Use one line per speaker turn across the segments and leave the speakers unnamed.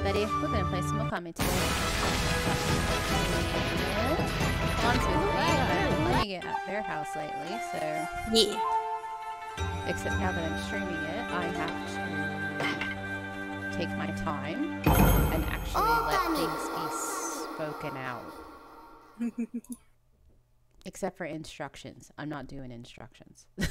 everybody. We're gonna play some Okami today. Honestly, I've been playing it at their house lately, so
Yeah.
except now that I'm streaming it, I have to take my time and actually let things be spoken out. Except for instructions. I'm not doing instructions.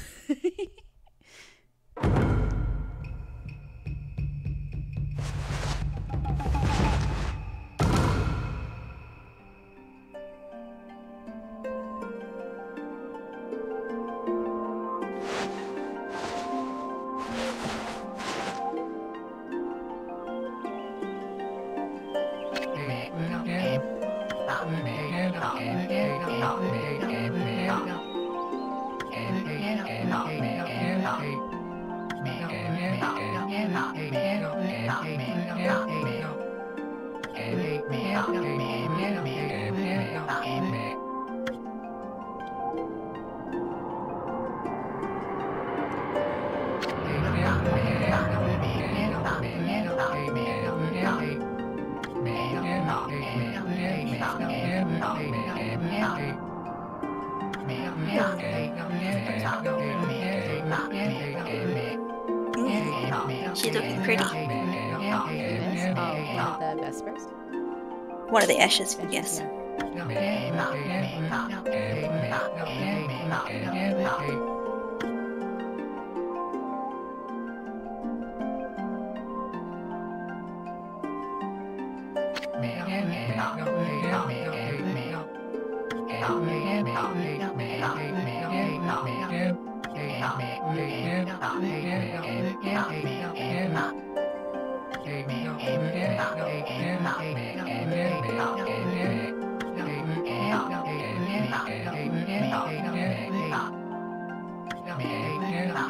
One of the
ashes, yes.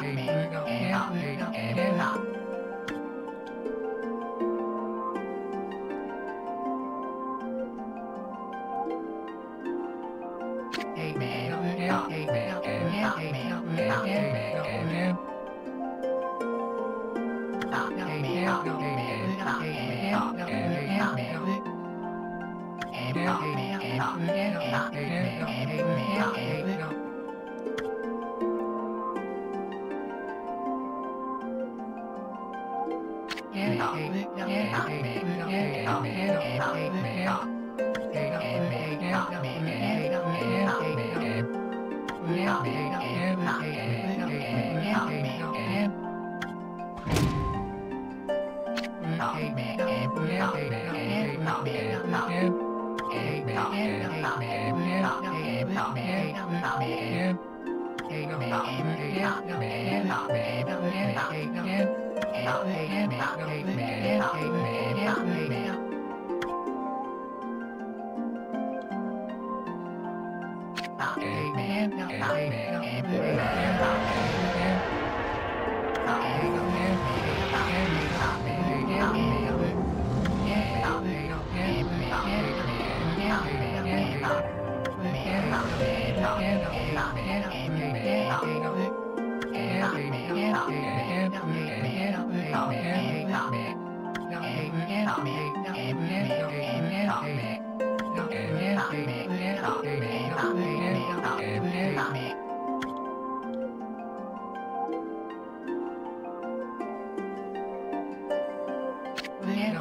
Eva, Eva, Eva, Eva.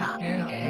Amen.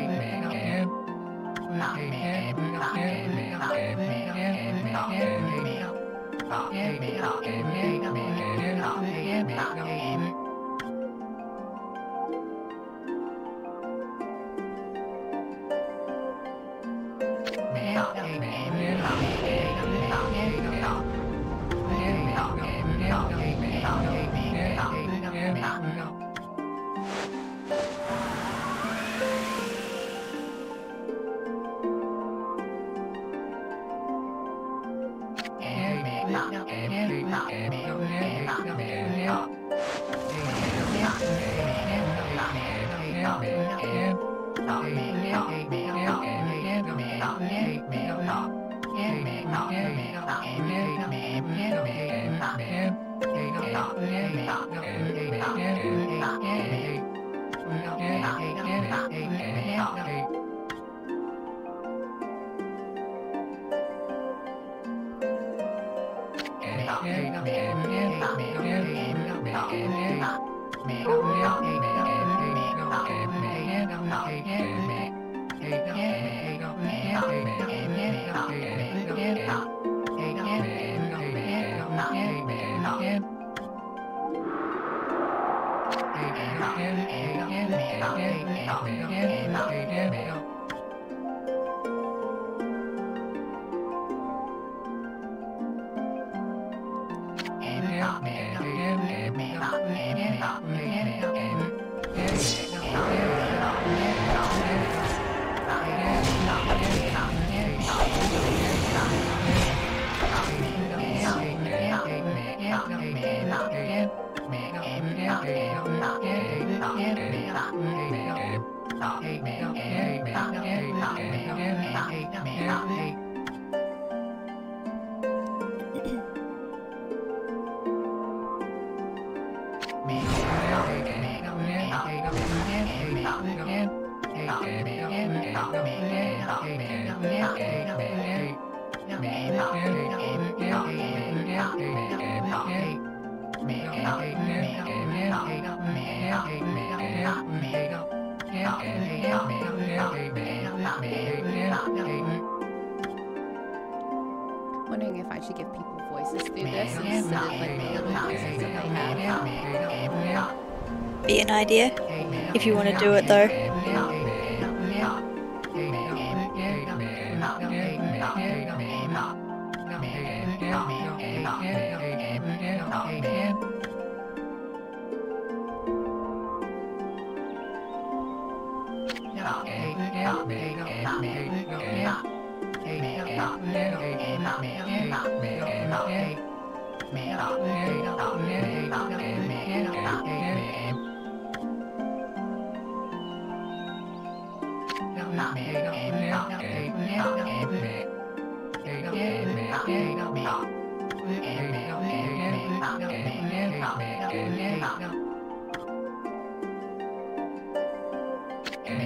do it though.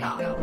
Yeah.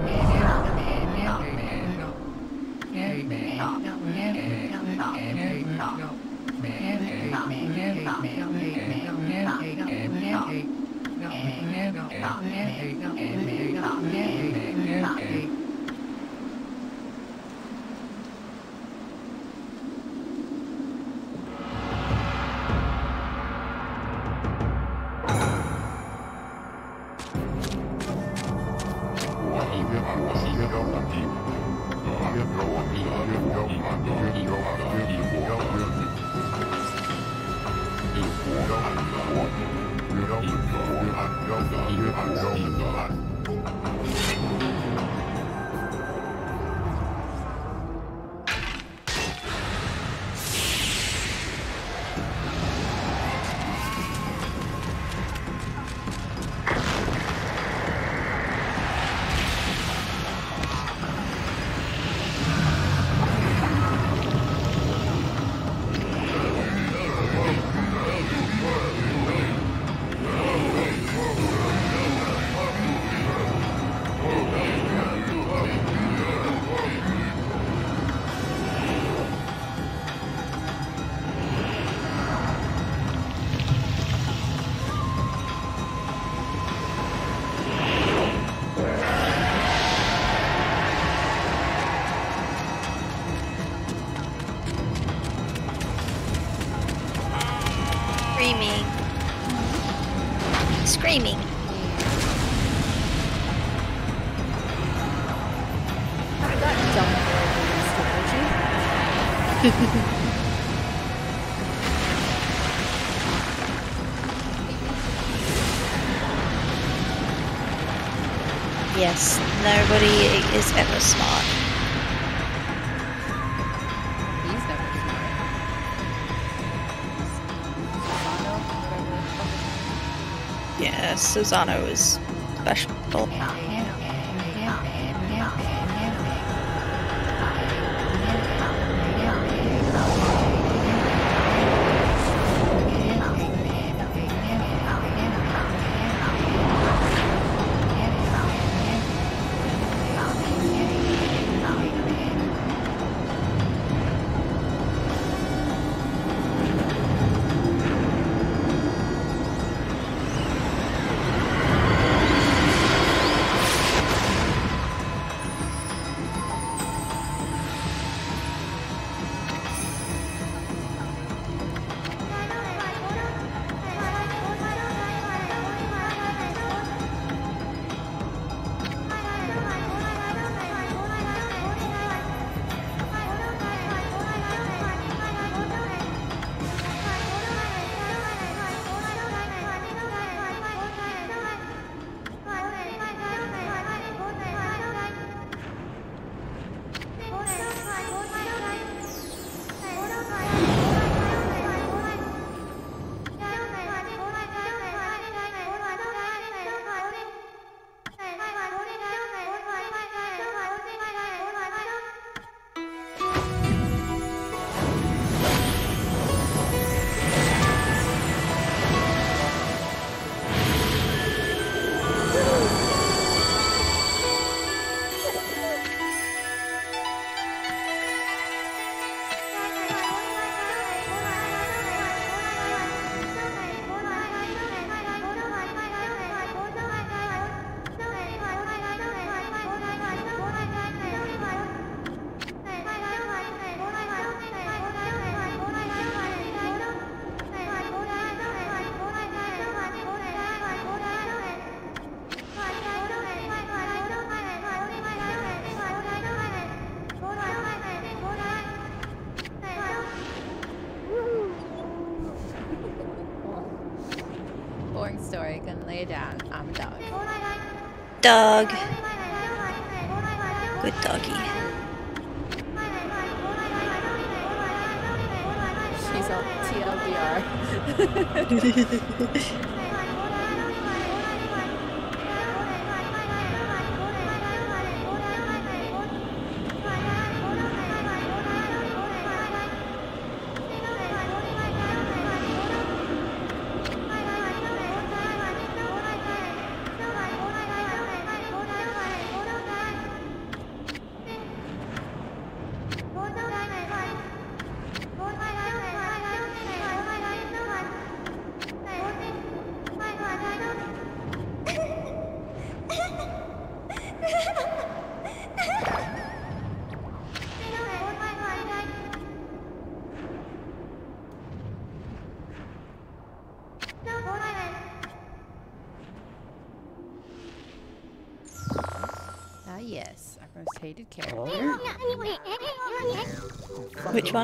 nobody is ever smart.
He's. Susano,
Susano is special.
Yeah. Dog.
Good doggy.
She's all TLDR.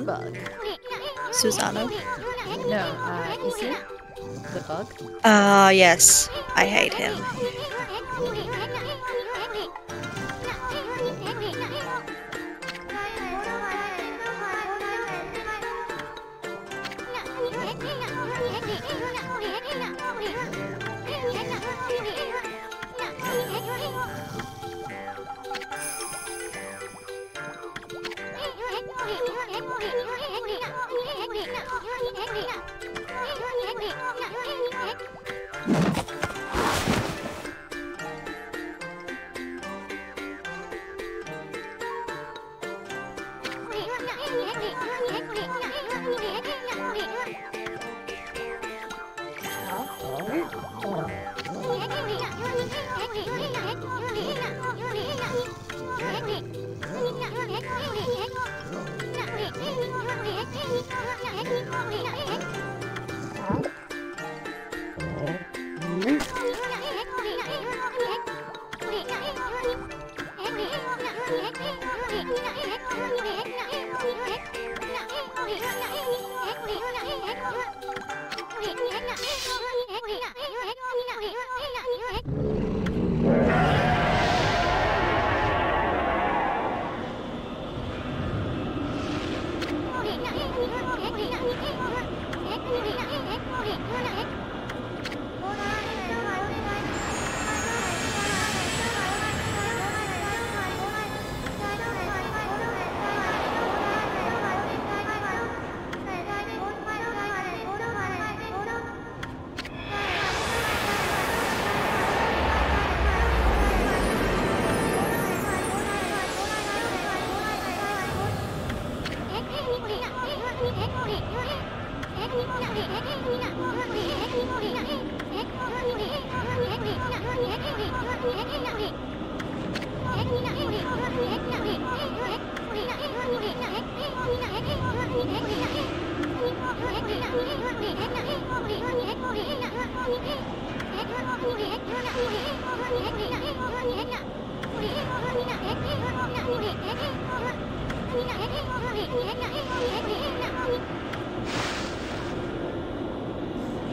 Bug.
Susano.
No, uh, is it the bug?
Ah, yes. I hate him.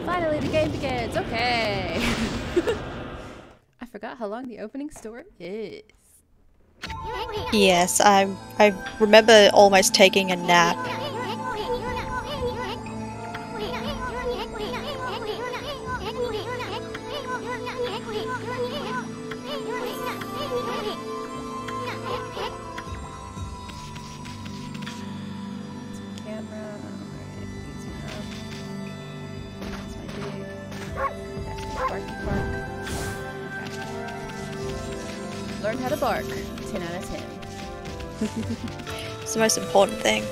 Finally, the game begins. Okay. I forgot how long the opening story is.
Yes, I I remember almost taking a nap. The most important thing.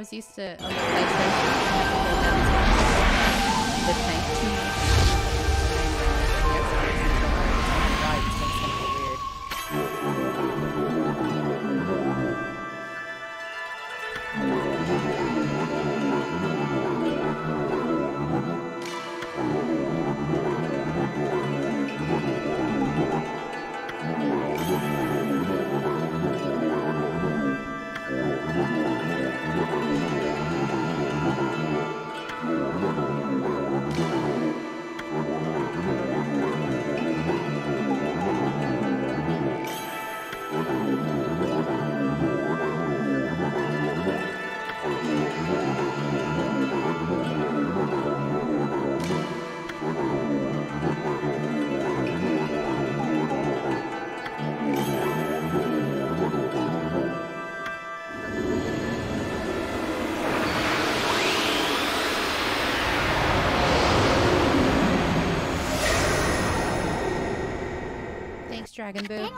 was used to Dragon Boo.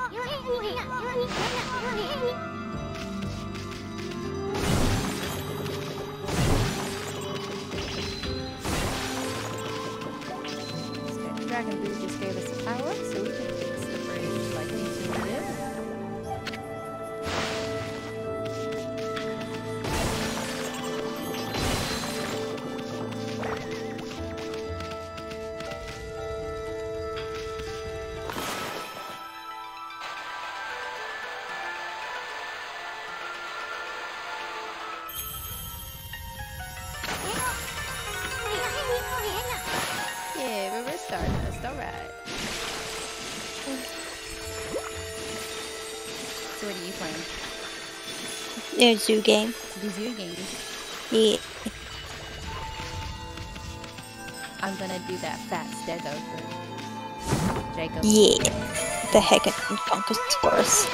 a
zoo game.
The zoo game.
Yeah.
I'm gonna do that fast as over. Jacob.
Yeah. The heck
and conquest course.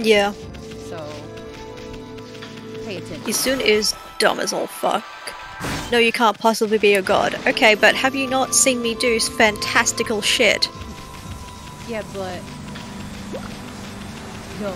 Yeah.
So, pay attention.
Issun is dumb as all fuck. No, you can't possibly be a god. Okay, but have you not seen me do fantastical shit?
Yeah, but. No.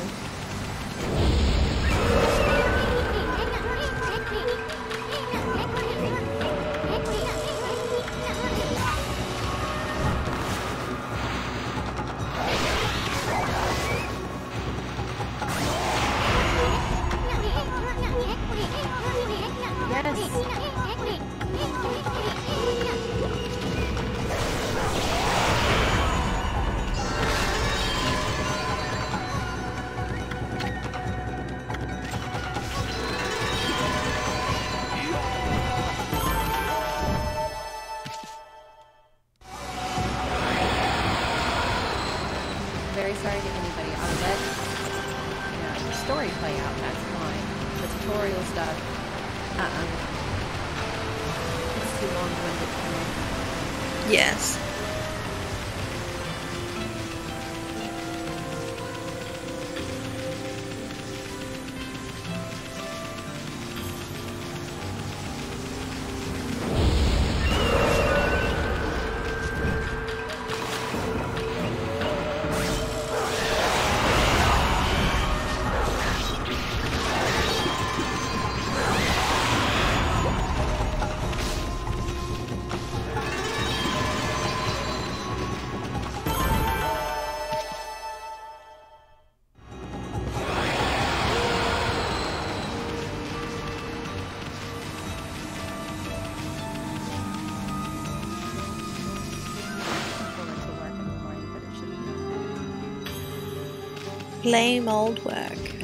Lame old work.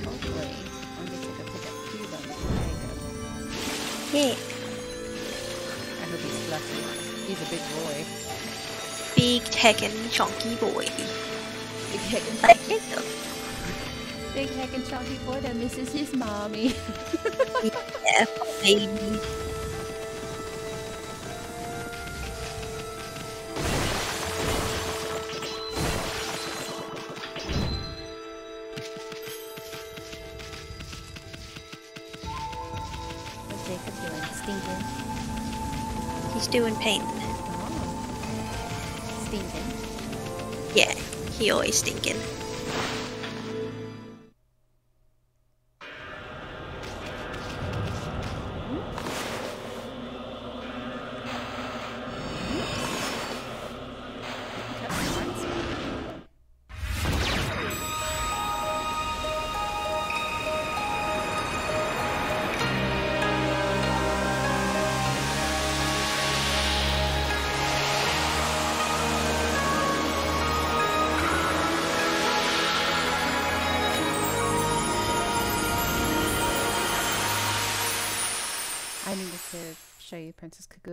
Hopefully. I'm just gonna pick up Cuba and
Yeah.
I hope he's fluffy. He's a big boy.
Big heckin' chunky boy.
Big heck and
Like it.
big heck and chunky boy that misses his mommy.
Yeah, baby.
Stinking.
Yeah, he always stinking.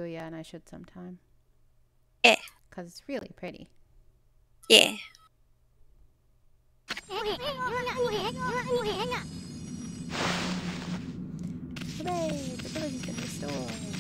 Yeah, and I should sometime.
Yeah.
Because it's really pretty.
Yeah.
Hooray! The village is.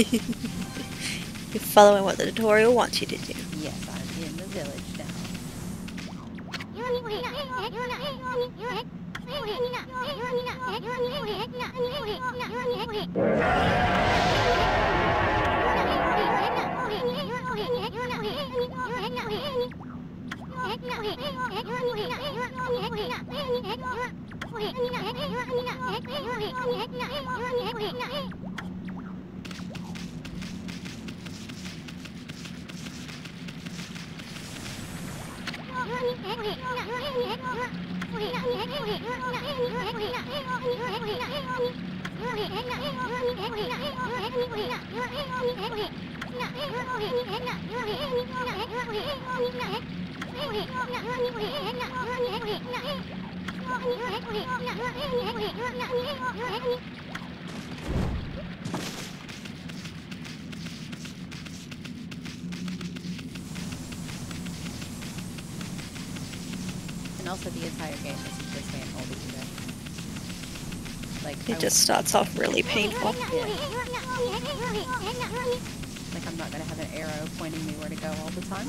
You're following what the tutorial wants you to do.
Yes, I'm in the village now. And also the entire game is just hand holding you there. Like I
It just starts off really painful.
Like I'm not gonna have an arrow pointing me where to go all the time.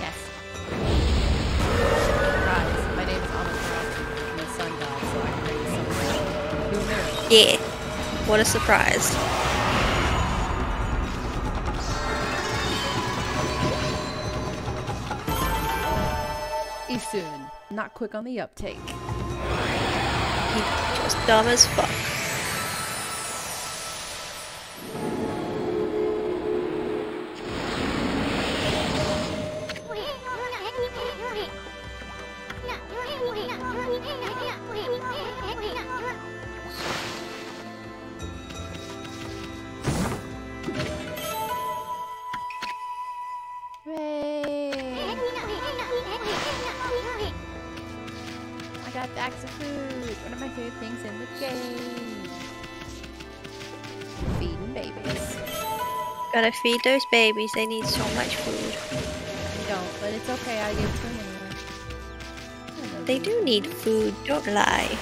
Yes. Surprise. My name is Amaterasu. My son died, so I can raise someone. Who knew?
Yeah. What a surprise.
Issun. Not quick on the uptake.
Just dumb as fuck. Gotta feed those babies, they need so much food.
Don't, but it's okay. I give it them anyway.
They do need food, don't lie.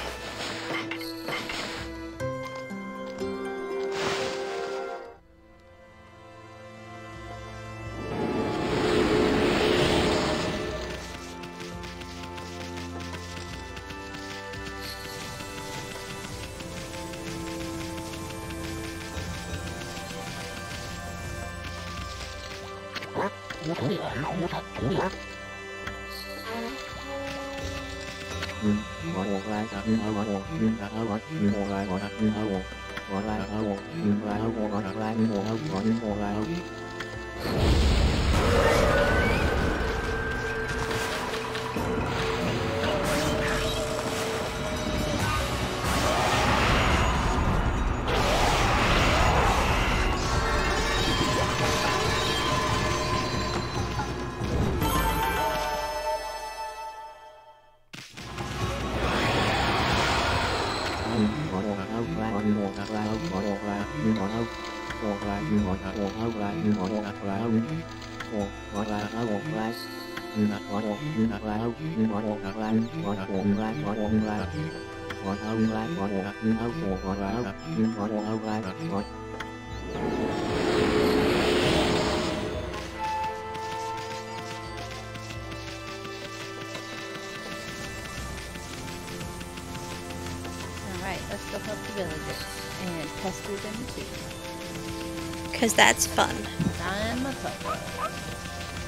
That's fun.
I'm a puppet.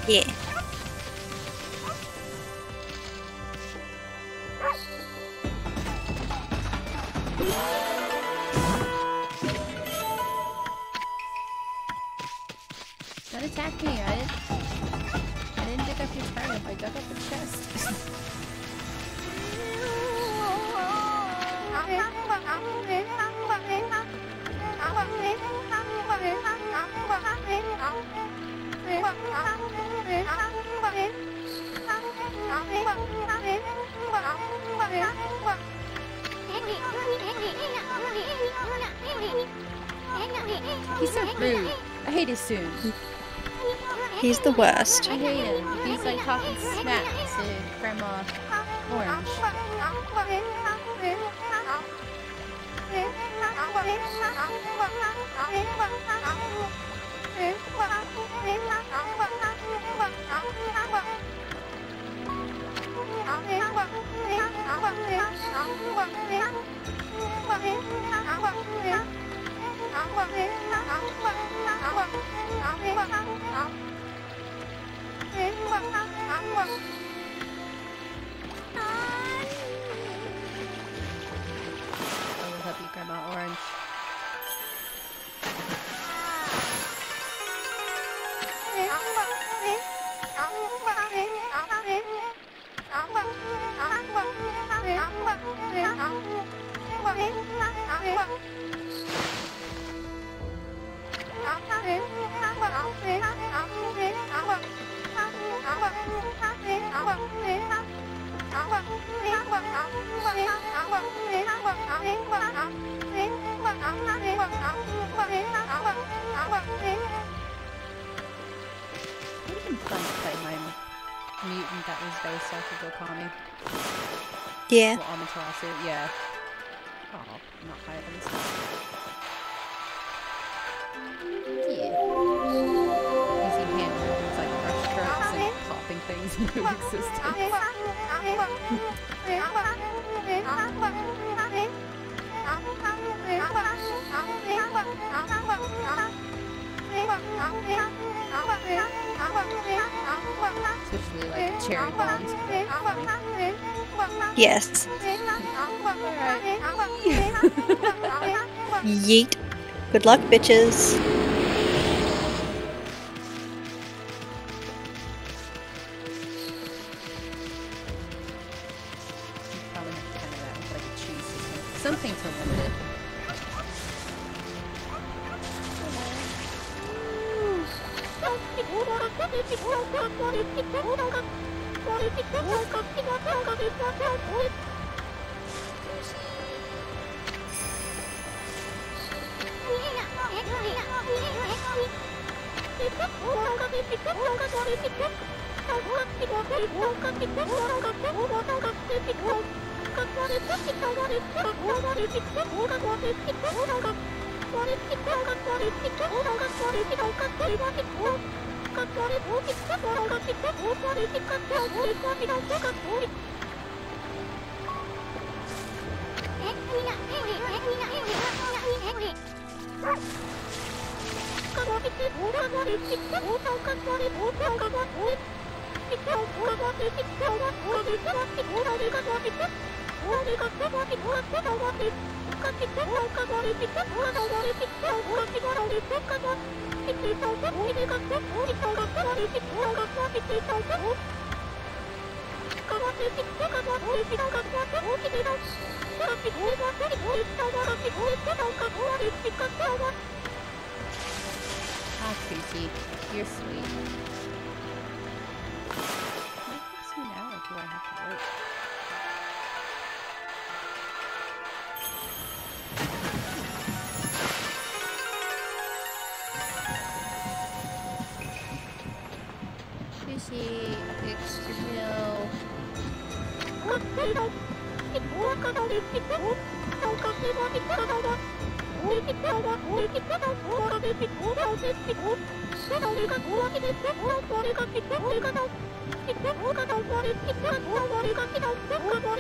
Yeah.
Hate Issun.
He's the worst.
I hate him. He's like talking smack to Grandma Orange. I will help you, Grandma Orange. It would have been to play my mutant that was based off of Okami.
Yeah.
Well, Amaterasu, yeah. Oh, not high things into existence. Especially like cherry bombs.
Yes. Yeet. Good luck, bitches.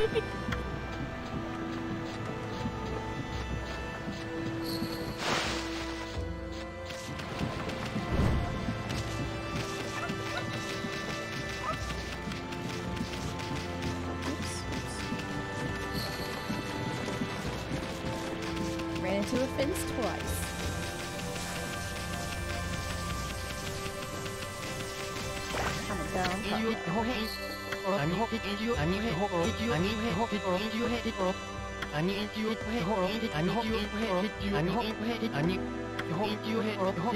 Thank you.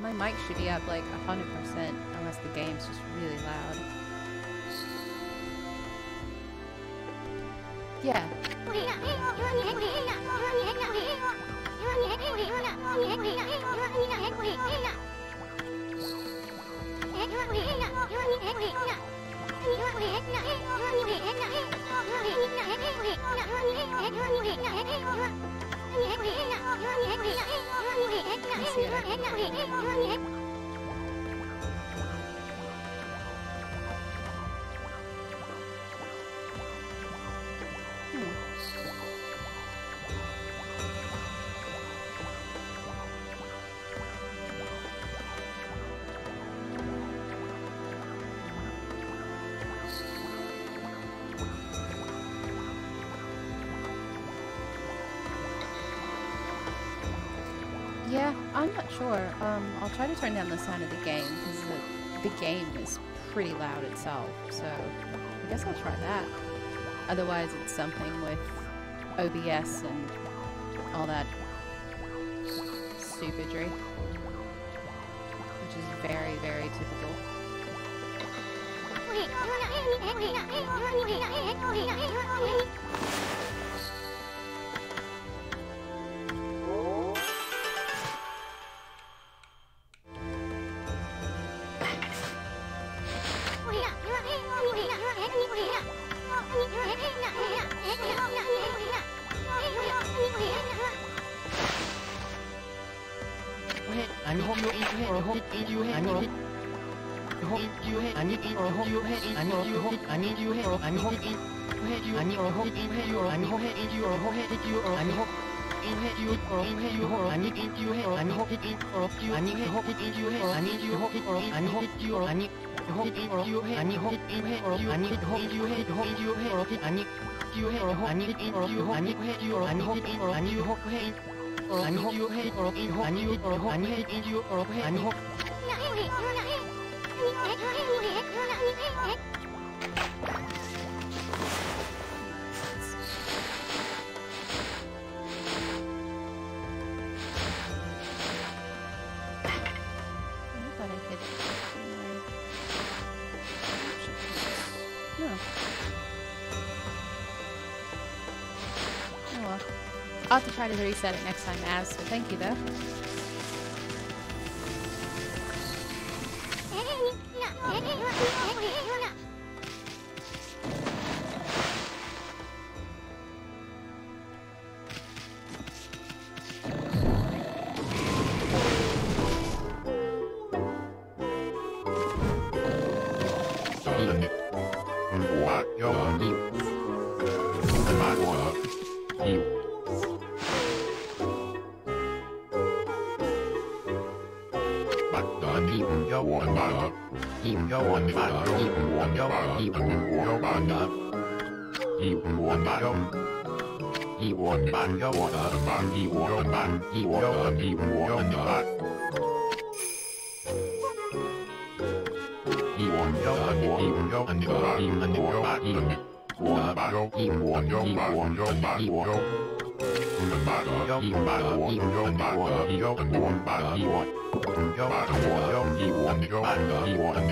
My mic should be up like 100% unless the game's just really loud. Yeah. sure. Um, I'll try to turn down the sound of the game because the, the game is pretty loud itself. So I guess I'll try that. Otherwise, it's something with OBS and all that stupidry, which is very, very typical. hope you I hope you I hope you I hope you or you or
I need you or
I hope it or
you
I need hope it you or I need you hope it or I hope you or I need hope it or you I need hope it or you I need hope you hate hope you hate or I need you hate or I need it or you I need hate you or I hope it or I need hope hate or I hope you hate or in hope you or hope I hate you or hate I hope I'll have to try to reset it next time, As. So thank you, though.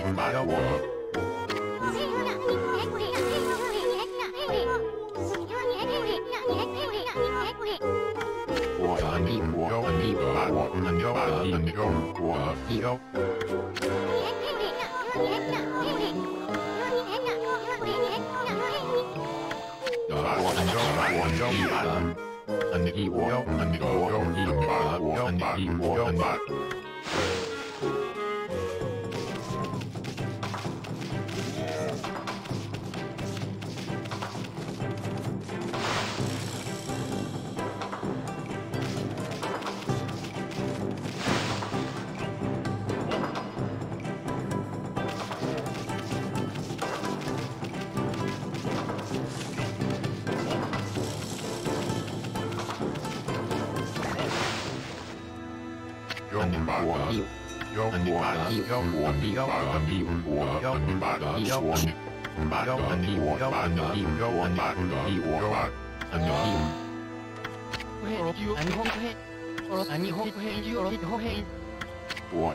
her that work. And he walked and he walked and he walked and he walked and he walked 我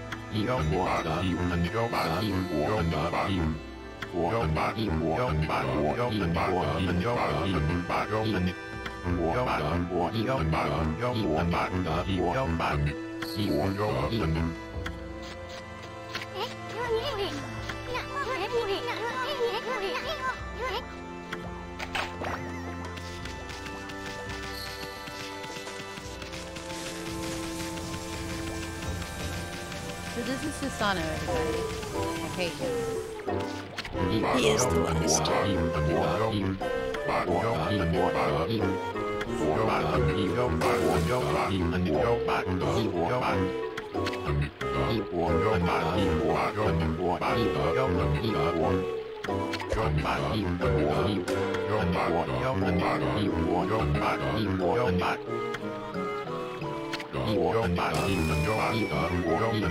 え、何 Susano, everybody. I hate him.
He is the one.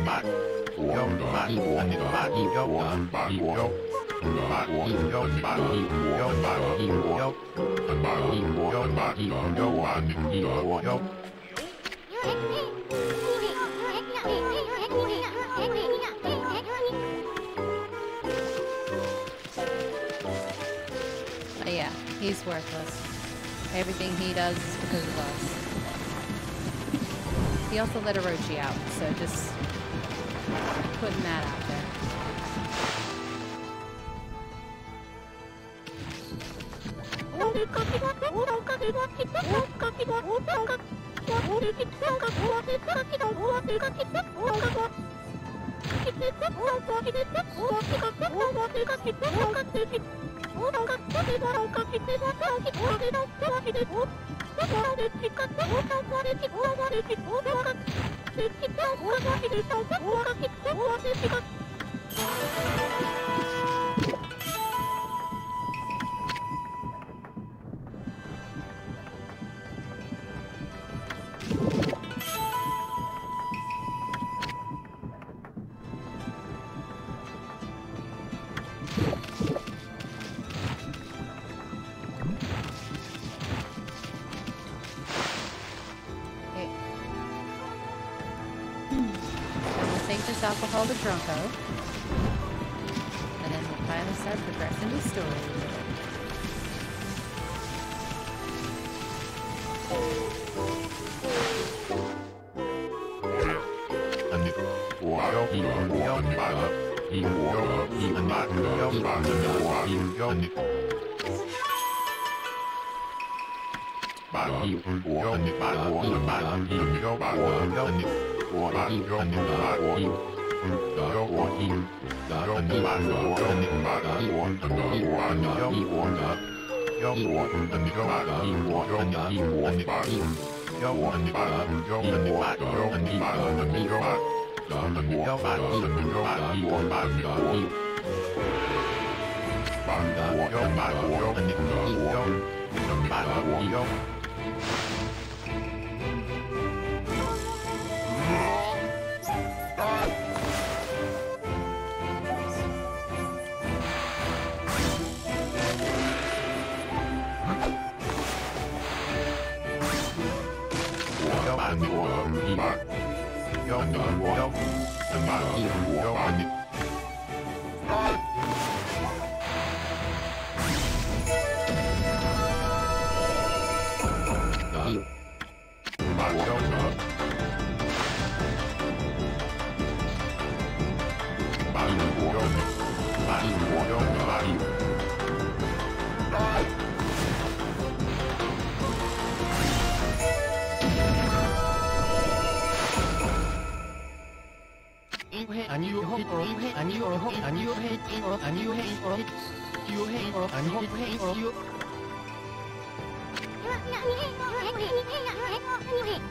Thank you yeah, he's worthless. Everything he does is because of us. He also let Orochi out, so just putting that out there. Okay.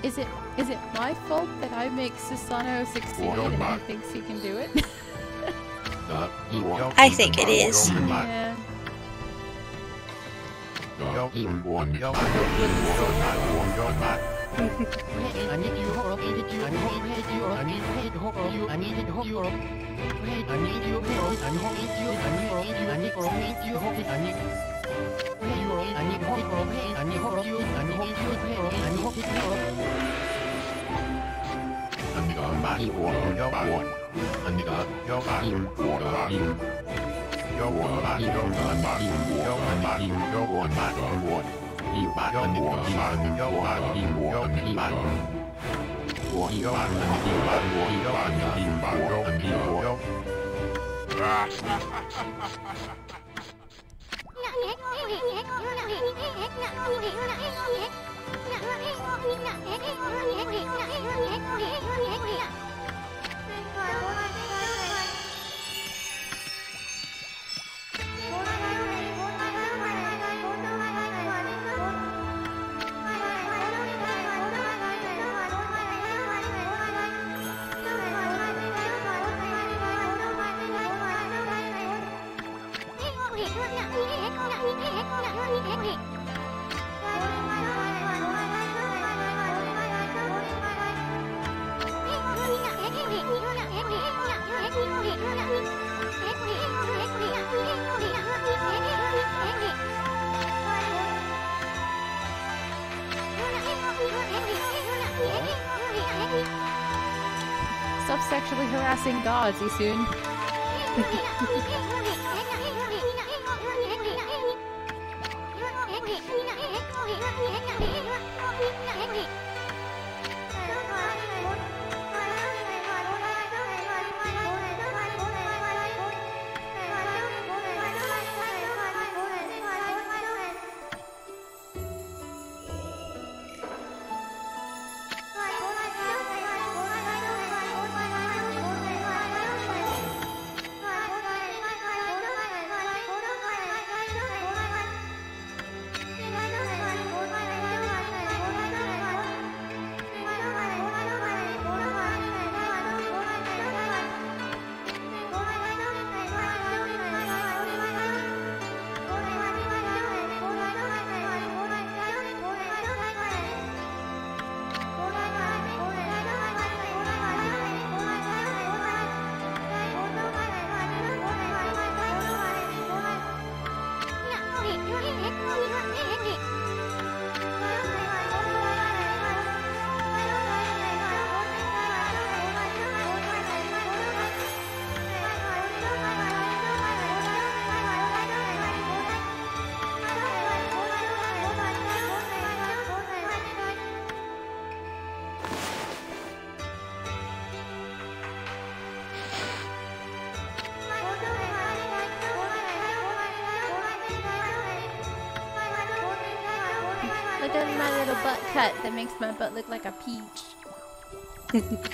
Is it is it my fault that I make Susano succeed and he thinks he can do it?
I think it is.
yeah. 你把你的，你把你的，你把你的。của hiệu bản lần tiểu bản của hiệu bản nhà hình
bản gốc hiệu bản gốc
Hãy subscribe cho kênh Ghiền Mì Gõ Để không bỏ lỡ
những
video hấp dẫn harassing gods, makes my butt look like a peach.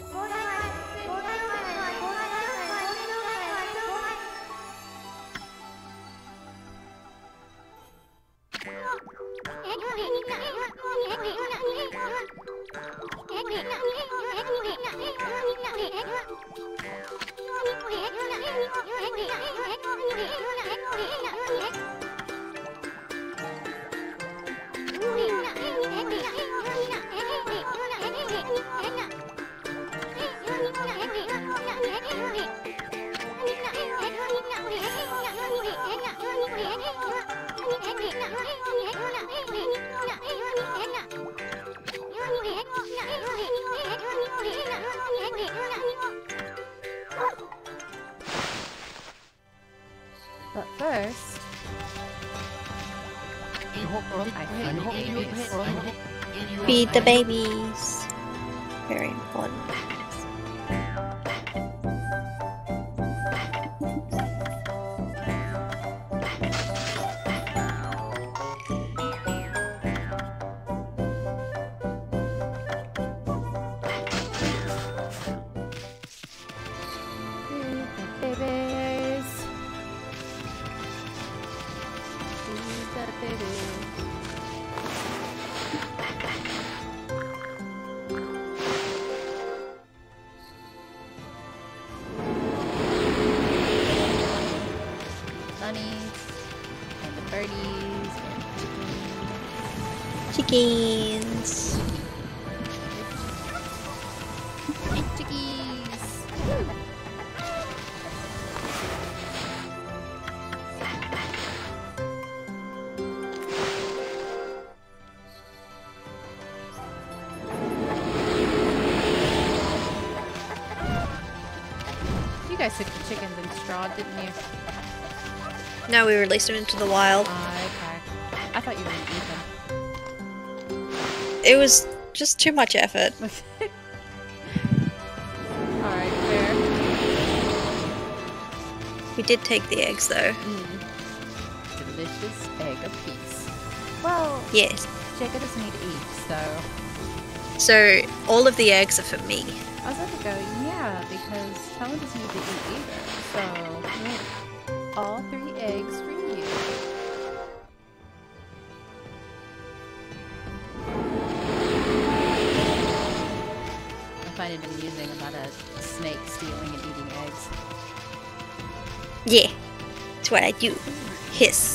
Feed the babies.
Now we released them into the wild.
Ah, okay. I thought you were gonna eat
It was just too much effort.
Alright, fair.
We did take the eggs though.
Mm. Delicious egg apiece. Well,
Yes.
Jacob doesn't need to eat, so
So all of the eggs are for me. Do. Hiss.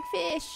Feedback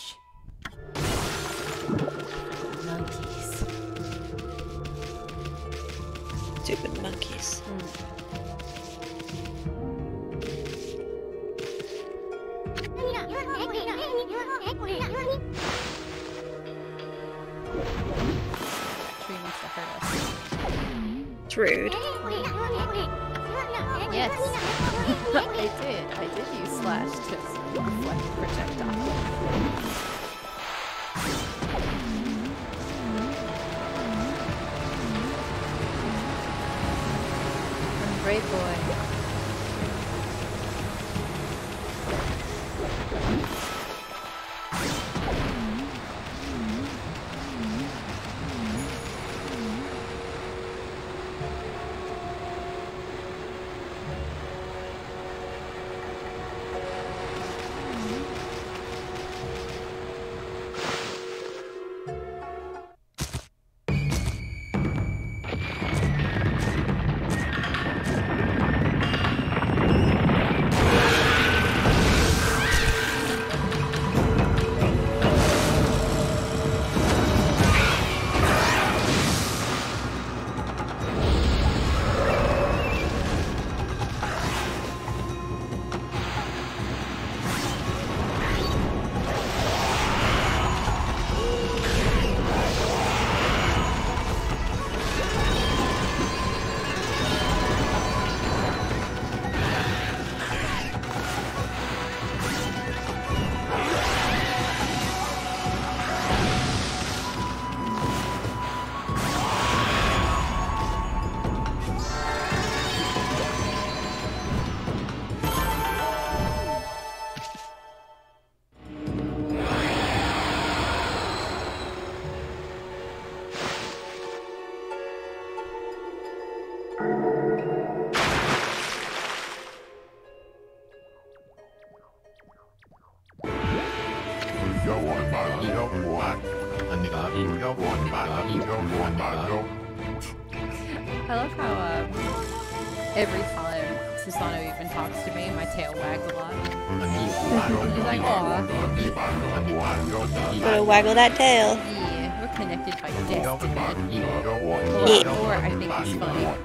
waggle that tail.
yeah, we're connected by destiny.
Yeah.
Or, or I think it's funny.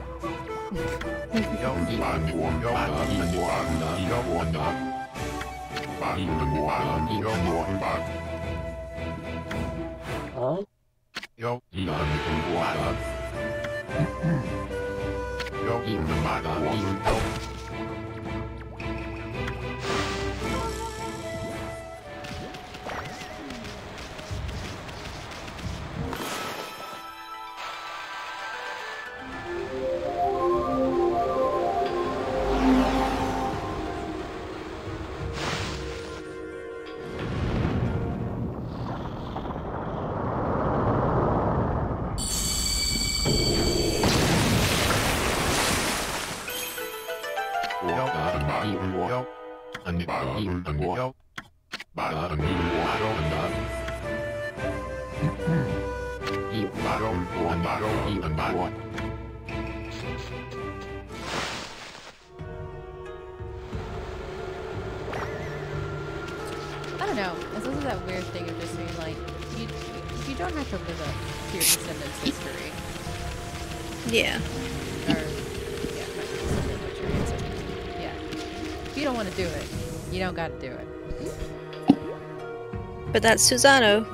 But
that's Susano.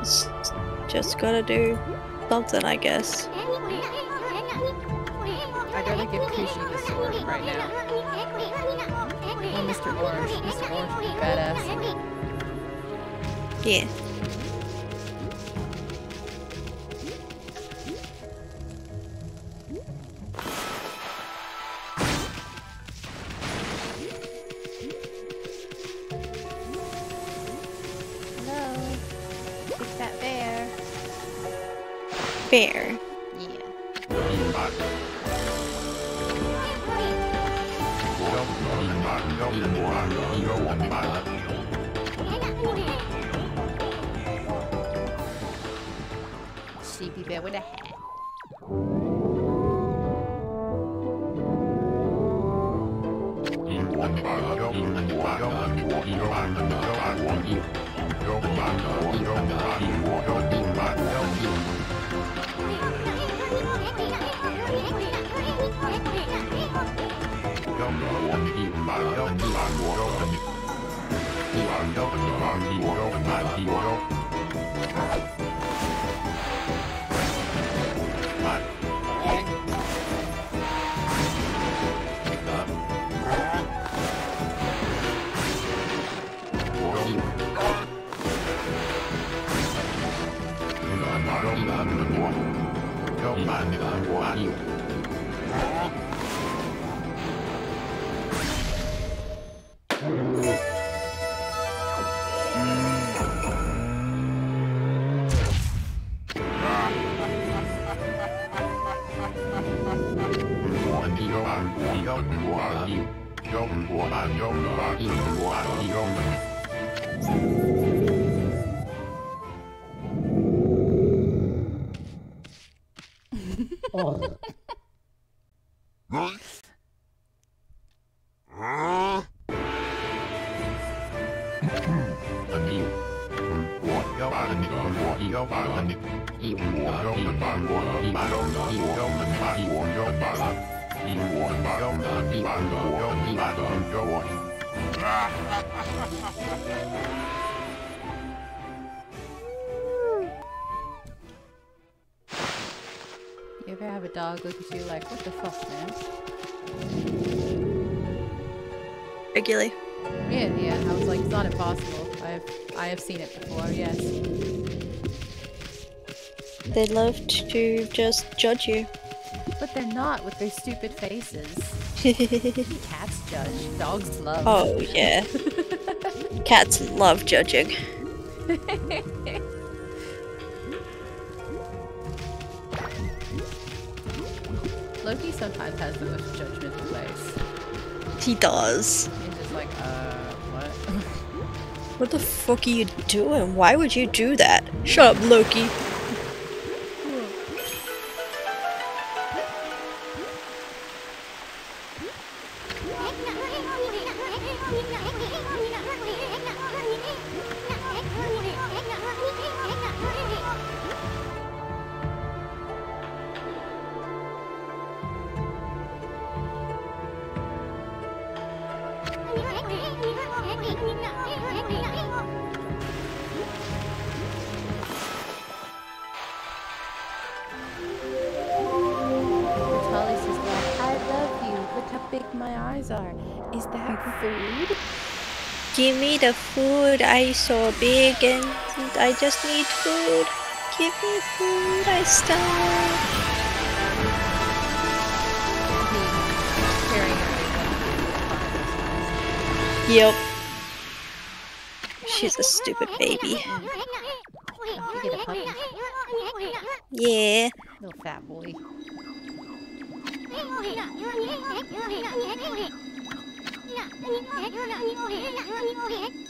It's just gotta do something, I guess.
Well, Help man, one. Help man, one. Dog look at you like, what the fuck, man?
Regularly.
Yeah, yeah. I was like, it's not impossible. I have, I have seen it before. Yes.
They love to just judge you.
But they're not with their stupid faces. Cats judge. Dogs love.
oh, yeah. Cats love judging.
Loki sometimes has the most judgmental face.
He does.
He's just like, uh, what?
what the fuck are you doing? Why would you do that? Shut up, Loki. sky so big and I just need food. Give me food, I starve. Yep. She's a stupid baby. Yeah.
Little fat boy.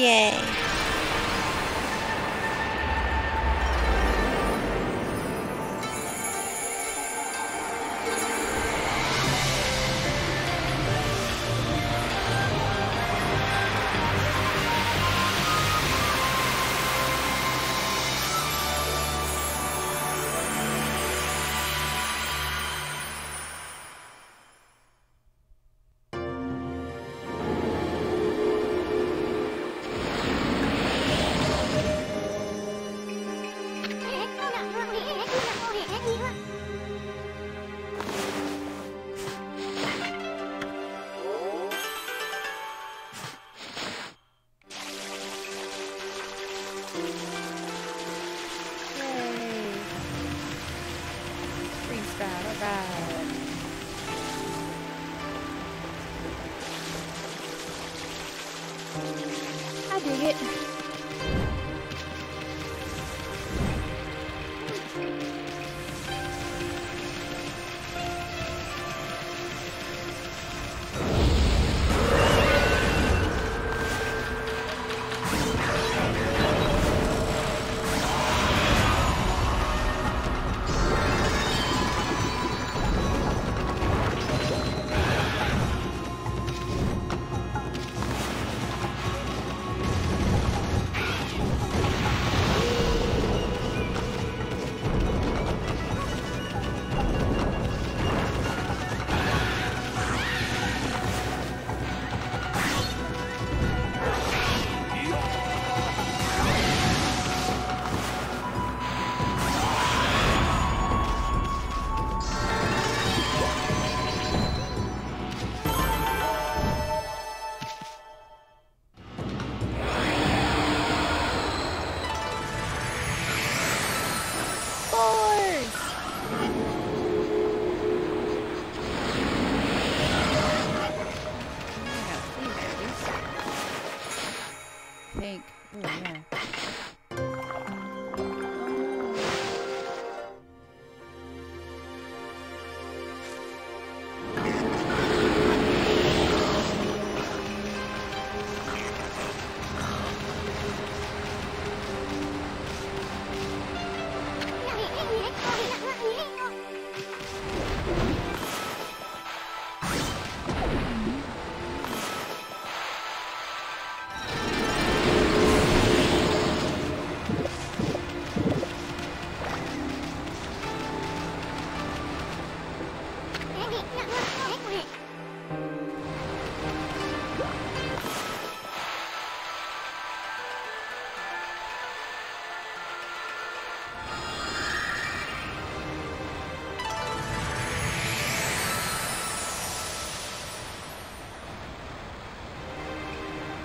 Yay.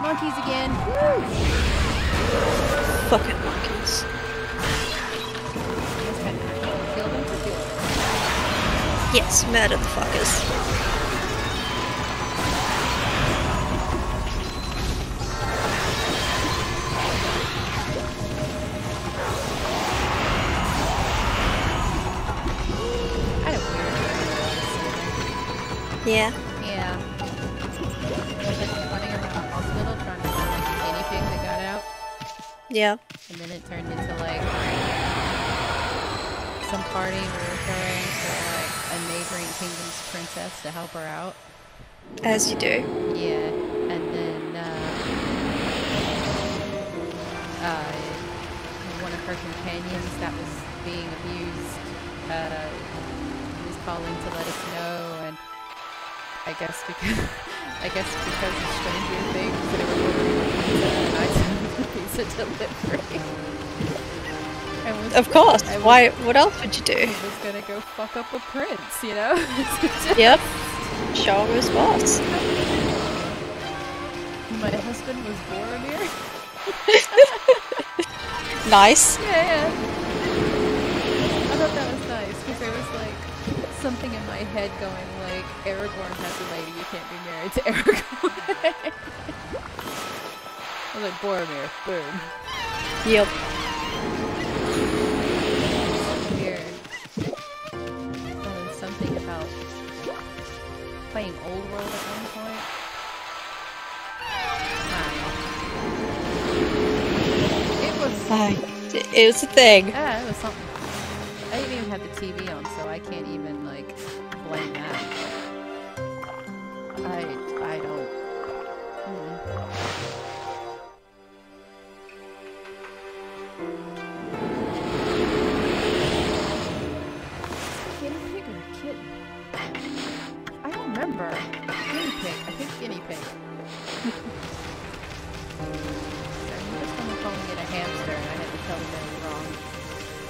monkeys again. Woo!
Fucking monkeys.
That's kind of kill them to kill them.
Yes, murder the fuckers. Yeah.
and then it turned into like some party we were throwing for like a neighboring kingdom's princess to help her out.
As you do.
Yeah, and then uh, uh, one of her companions that was being abused uh, was calling to let us know, and I guess because I guess because of Stranger Things, they were ordering pizza, and I took the pizza delivery. and was,
Of course.
Was-
Why? What else would you do?
I was gonna go fuck up a prince, you know?
Yep. Show him his boss.
My husband was Boromir.
Nice.
Yeah, yeah. I thought that was nice because there was like something in my head going like Aragorn has a lady, you can't be married to Aragorn. Was like Boromir, boom.
Yep.
Weird. Something about playing Old World at one point. It was
Like, it was a thing.
Yeah, it was something. I didn't even have the TV on,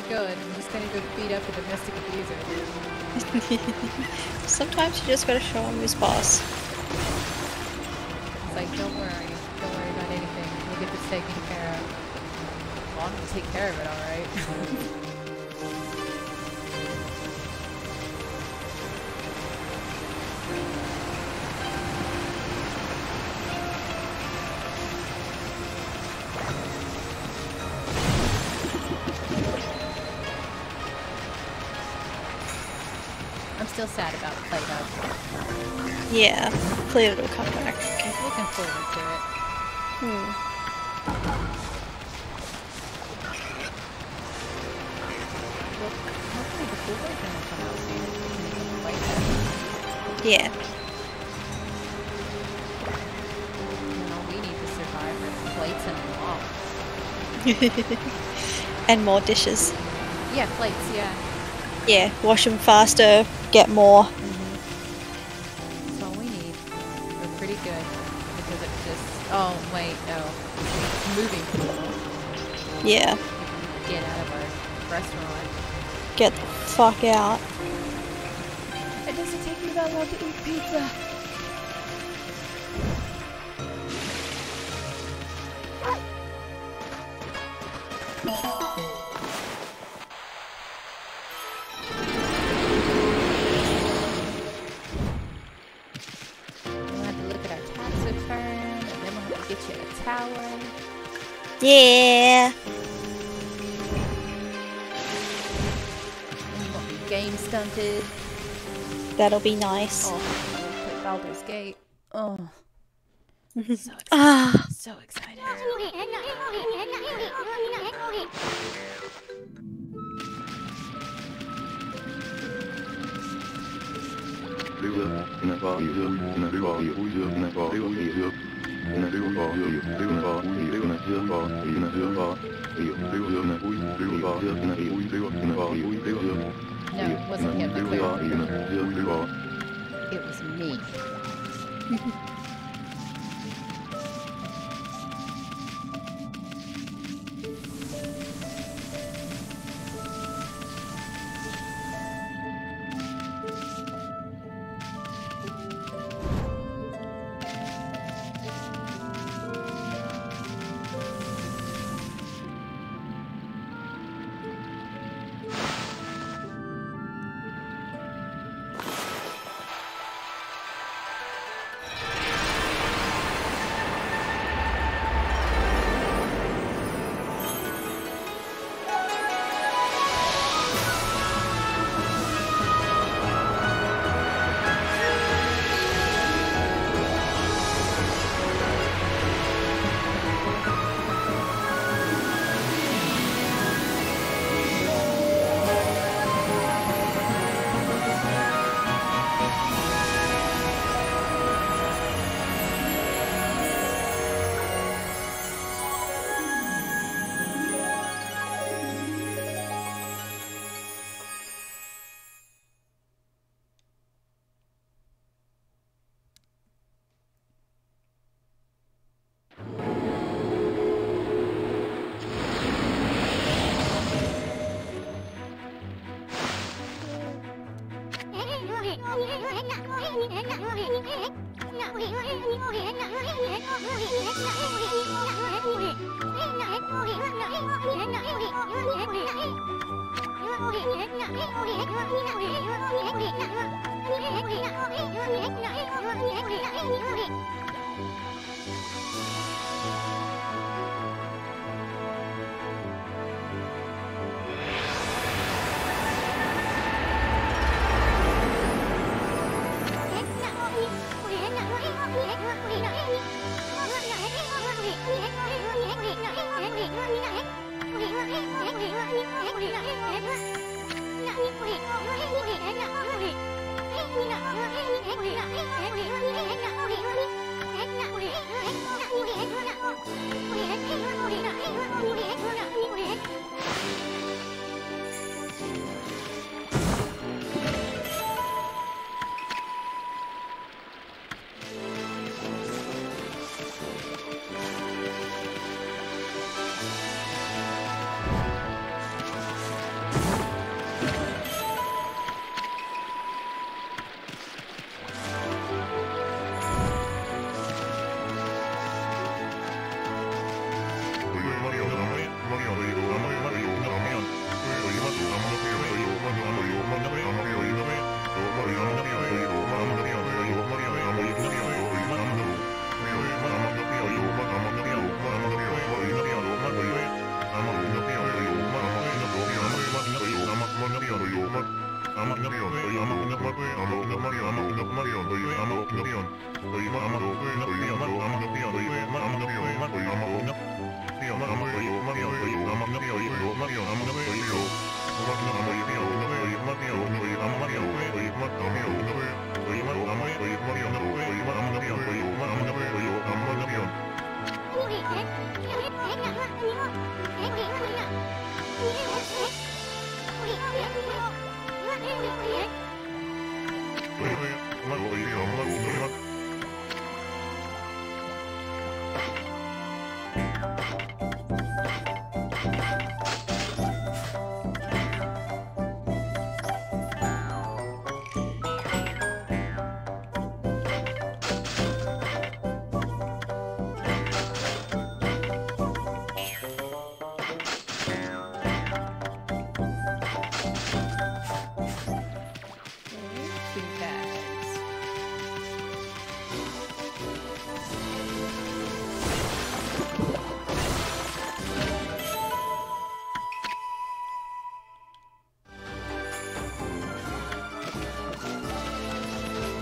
kind of good. I'm just gonna go beat up a domestic abuser.
Sometimes you just gotta show him who's boss.
It's like, don't worry, don't worry about anything. We'll get this taken care of. Well, I'm gonna take care of it, all
Yeah, Cleo will come back.
I'm looking forward to it.
Hmm.
Well, hopefully the full version will come out soon. and we can play that.
Yeah.
And we need to survive are plates and
and more dishes.
Yeah, plates, yeah.
Yeah, wash them faster, get more. Fuck out.
It doesn't take me that long to eat pizza.
That'll be nice.
Oh, we'll play Baldur's Gate. Oh, so excited.
Ah, Thank you.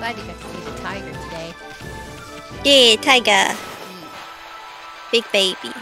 glad you got to see the tiger today.
Yeah, tiger.
Mm.
Big baby.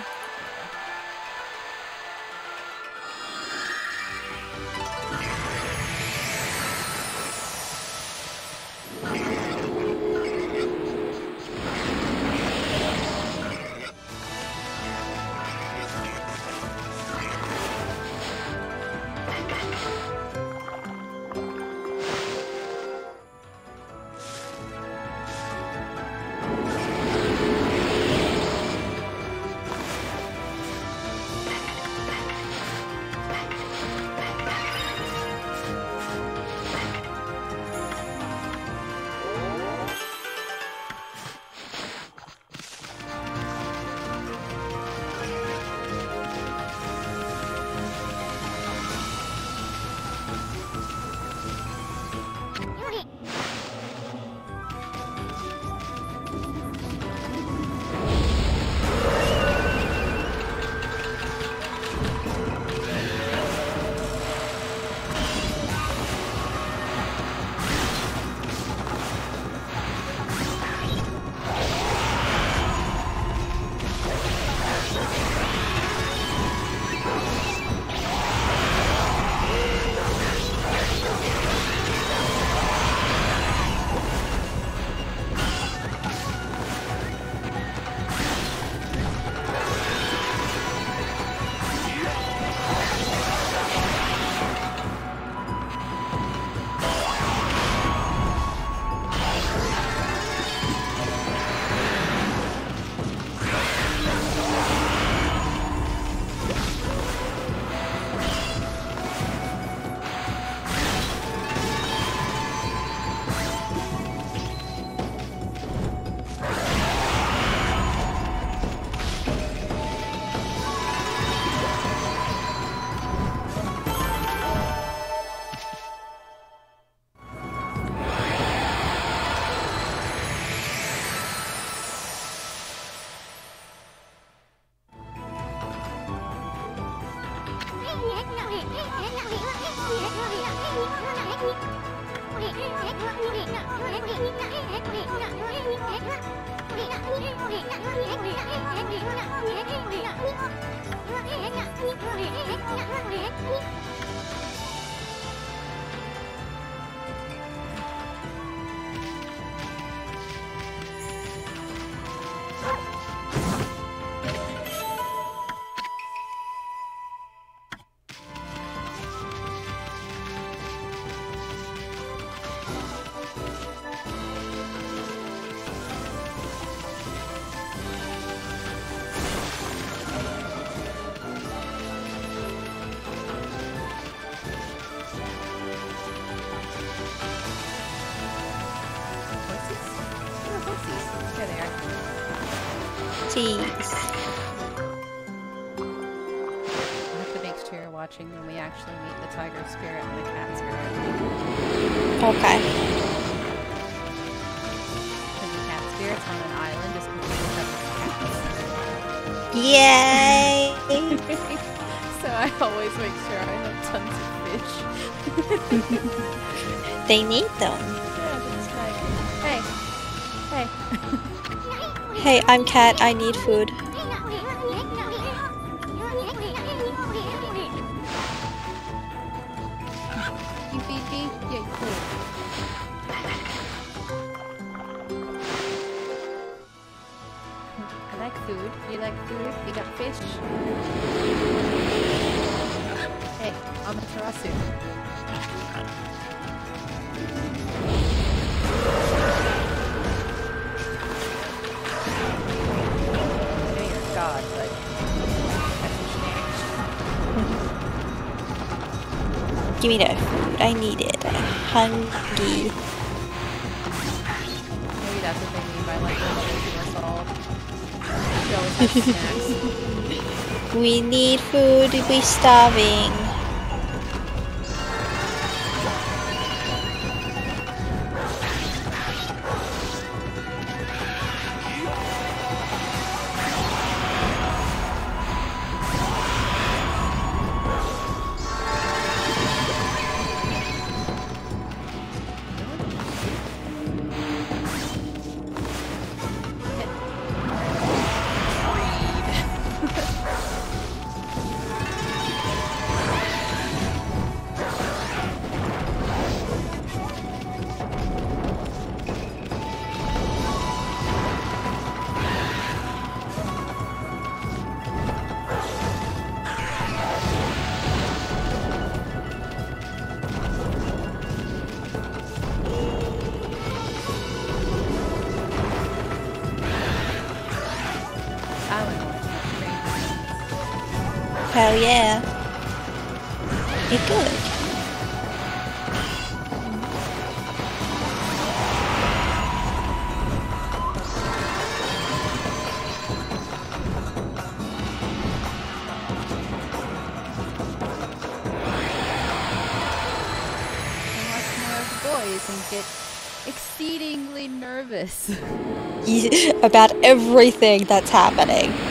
they
need them. Hey, hey. Hey, I'm Cat. I need food.
I like food. You like food? You got fish? Hey, I'm Amaterasu.
Give me that food. I need it. I'm hungry.
Maybe that's what they mean by like us all. We always have snacks.
We need food. We're starving. Everything that's happening.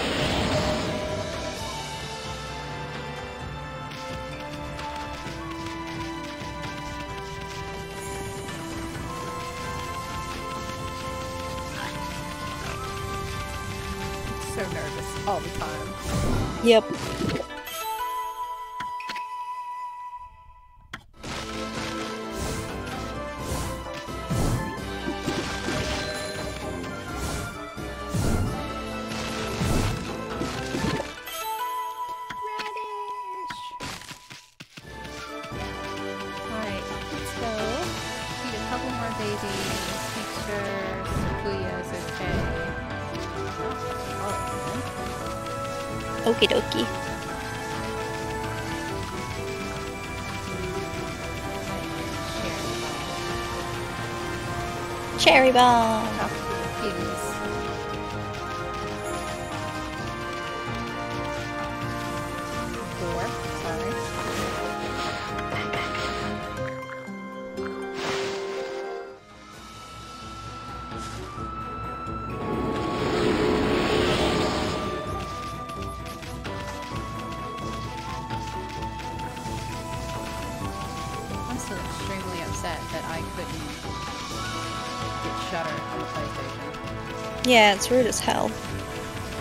It's rude as hell.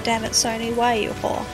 Damn it, Sony, why are you whore?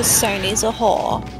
Because Sony's a whore.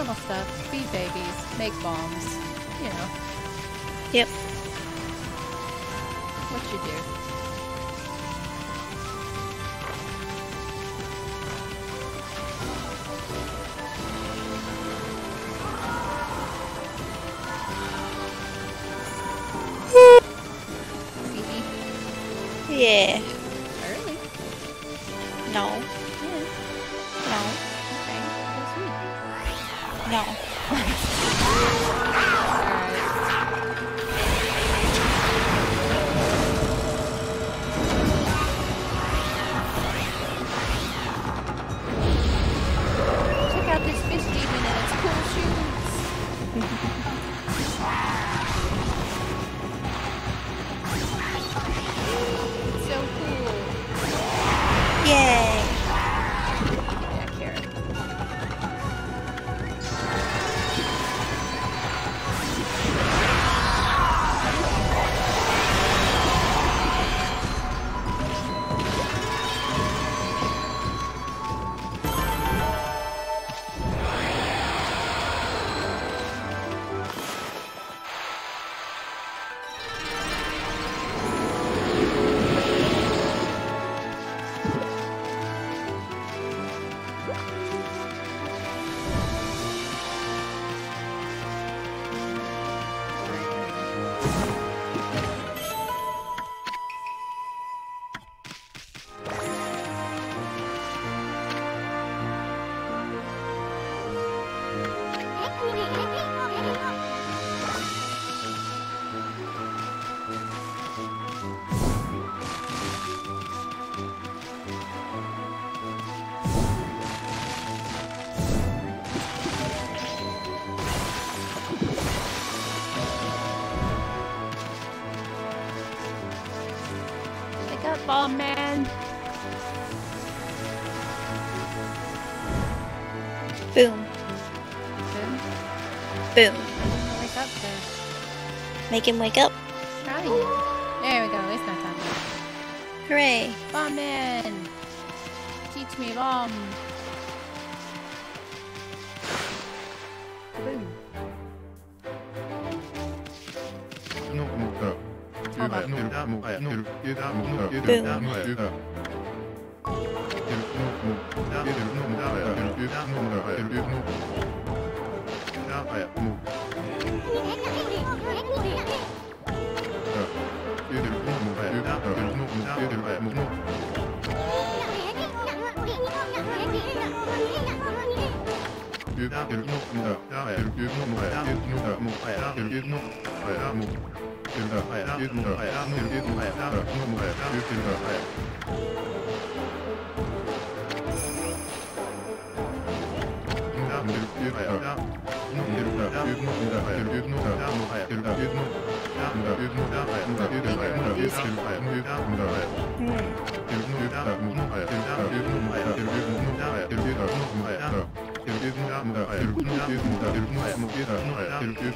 normal stuff. Feed babies, make bombs, you know.
Yep.
What you do.
make him wake up.
Yeah.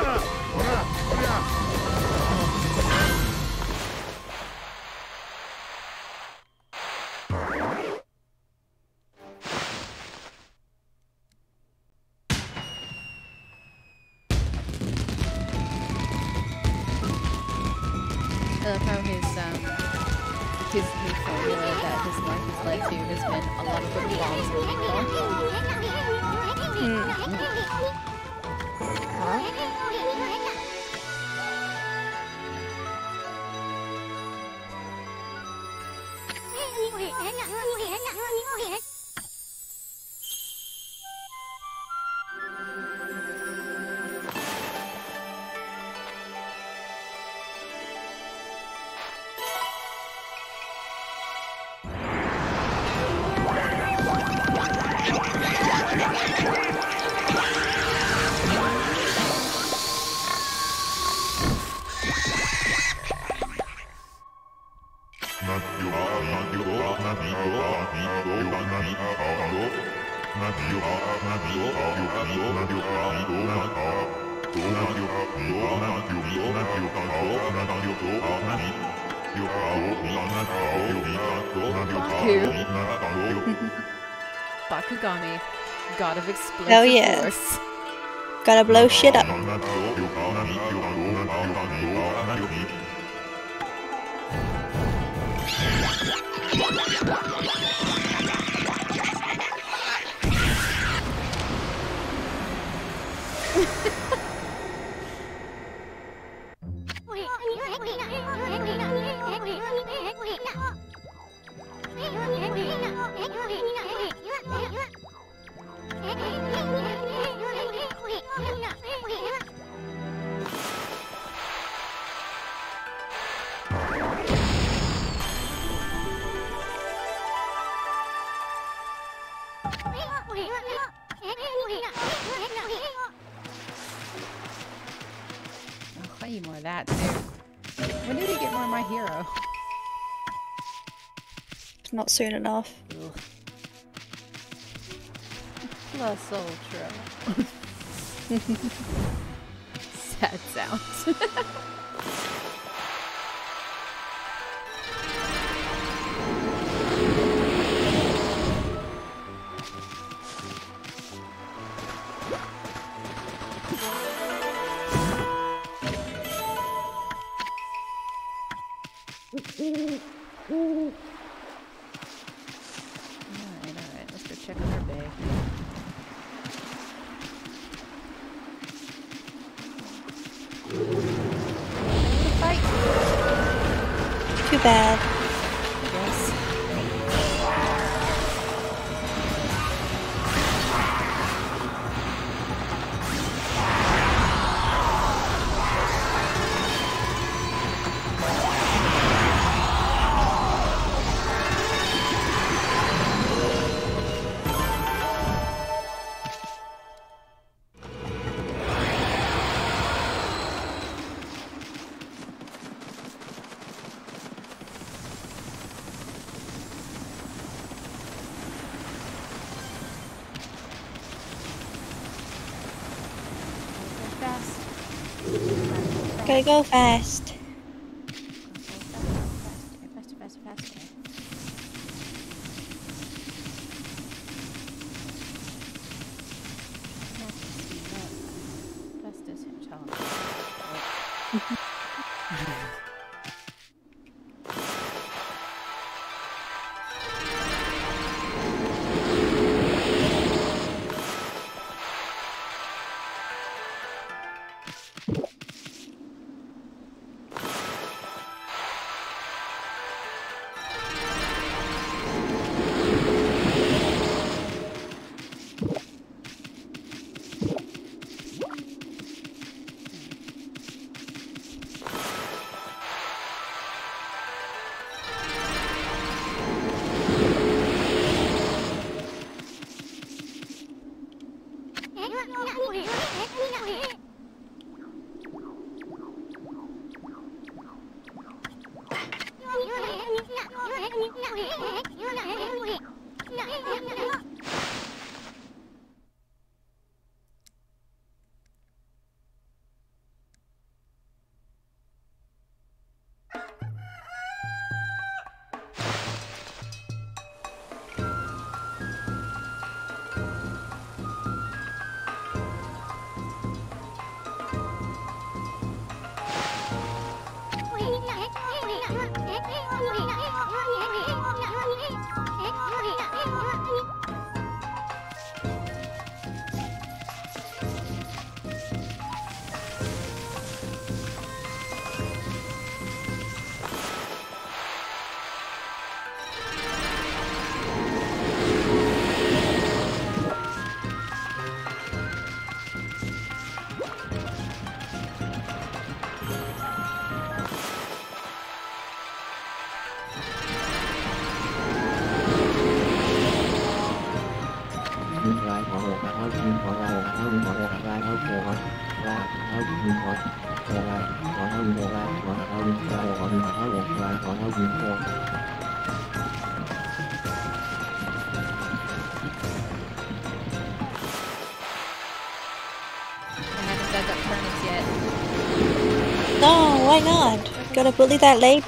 I of explosive
Hell yeah.
force.
Gotta blow shit up. Not soon enough.
Ugh. Plus Ultra. Sad sounds. Gotta go fast. Why not? Gotta bully that lady.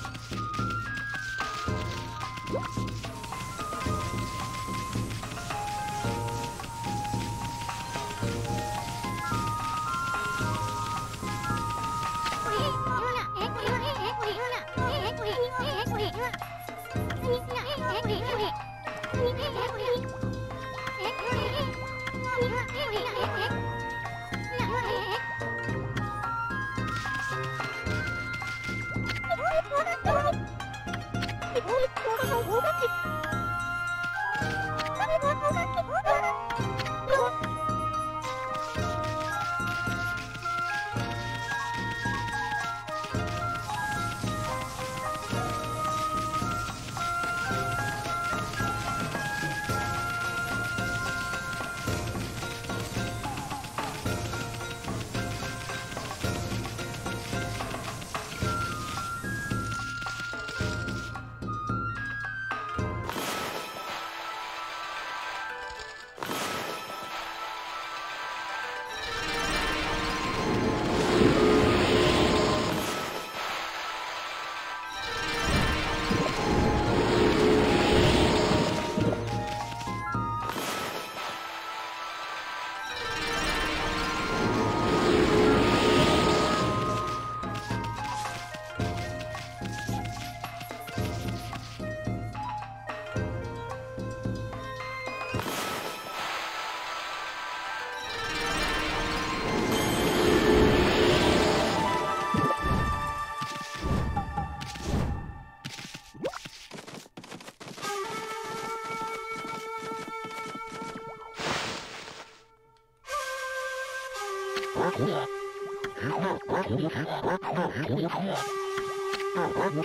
What?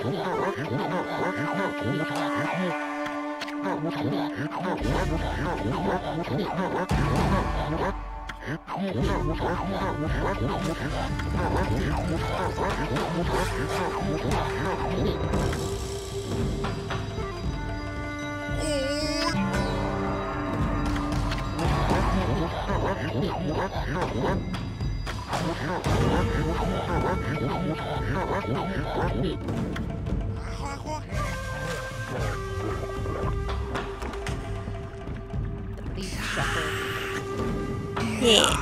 Yeah.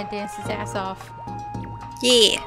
Old man danced his ass off.
Yeah.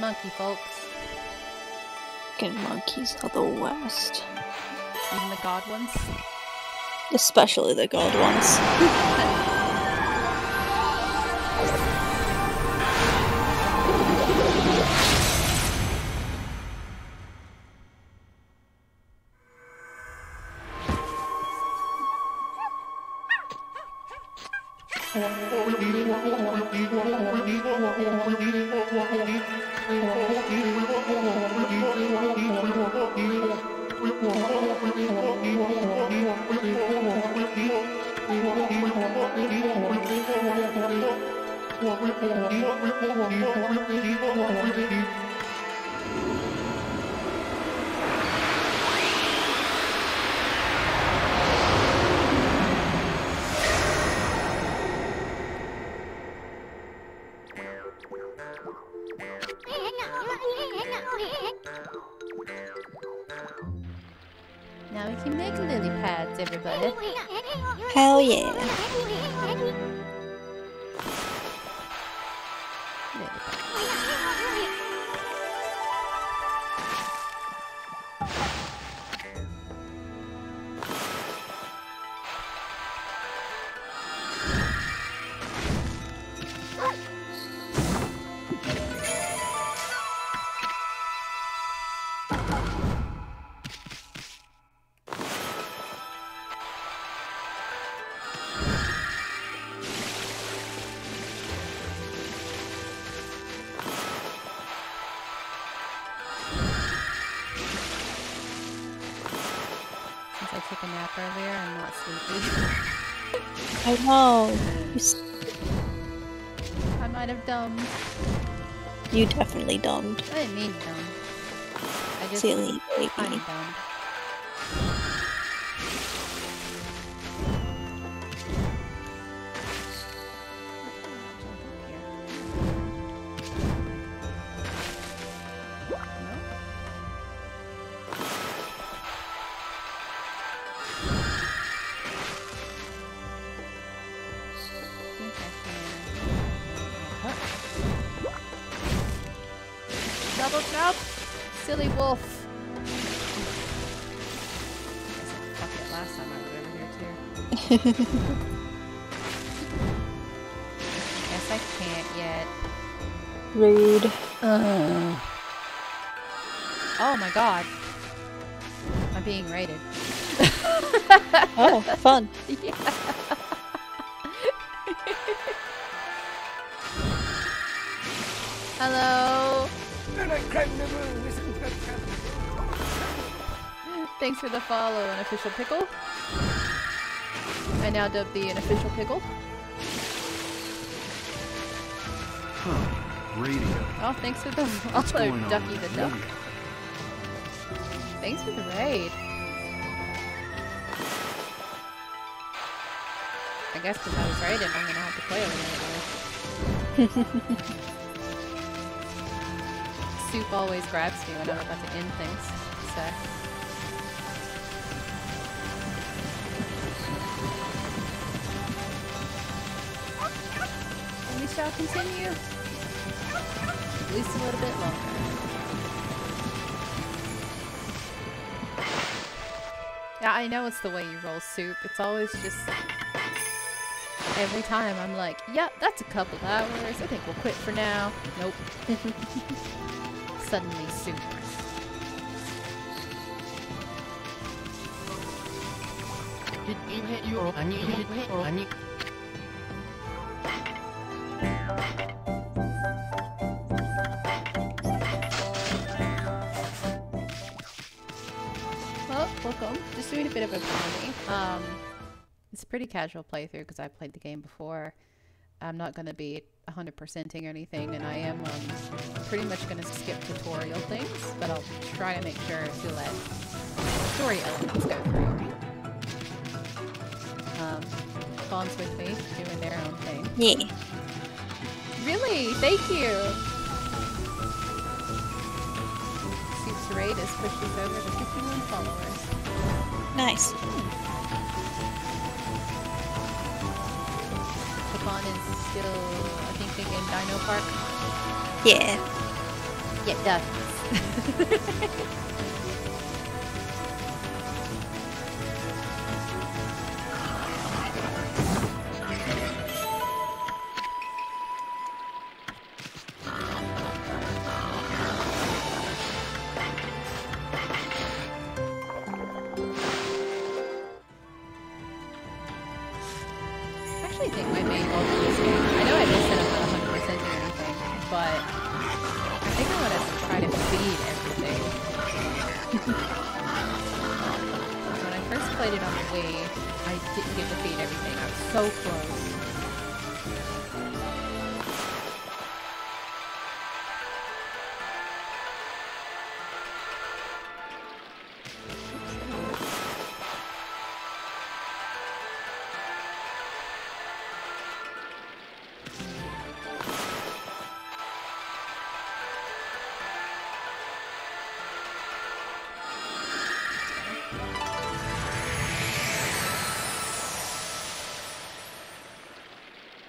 Monkey, folks.
Fucking monkeys are the worst.
Even the god ones.
Especially the god ones.
I
know. You, s-
I might have dumbed.
you definitely dumbed.
I didn't mean dumb. I just
Silly baby.
dumb.
Fun.
yeah. Hello. Thanks for the follow, an official pickle. I now dub the an official pickle.
Huh. Radio.
Oh, thanks for the
What's
follow, Ducky the Duck.
radio?
Thanks for the raid. Guess because I was raided, I'm gonna have to play a little bit. Soup always grabs me when I'm about to end things, so. And we shall continue. At least a little bit longer. Yeah, I know it's the way you roll soup. It's always just every time I'm like, yep, that's a couple hours. I think we'll quit for now. Nope. Suddenly soup. Well, welcome. Just doing a bit of a brownie. Um, pretty casual playthrough because I played the game before. I'm not going to be 100%ing or anything, and I am um, pretty much going to skip tutorial things, but I'll try to make sure to let story elements go through. Um, Fawn's with me, doing their own thing.
Yeah.
Really? Thank you! Soup's raid has pushed over to 51 followers.
Nice.
Is still, I think, Dino Park.
Yeah.
Yeah. I everything.